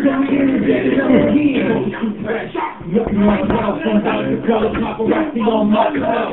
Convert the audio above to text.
Looking like Ralph from Dr. Color, paparazzi on my cloud.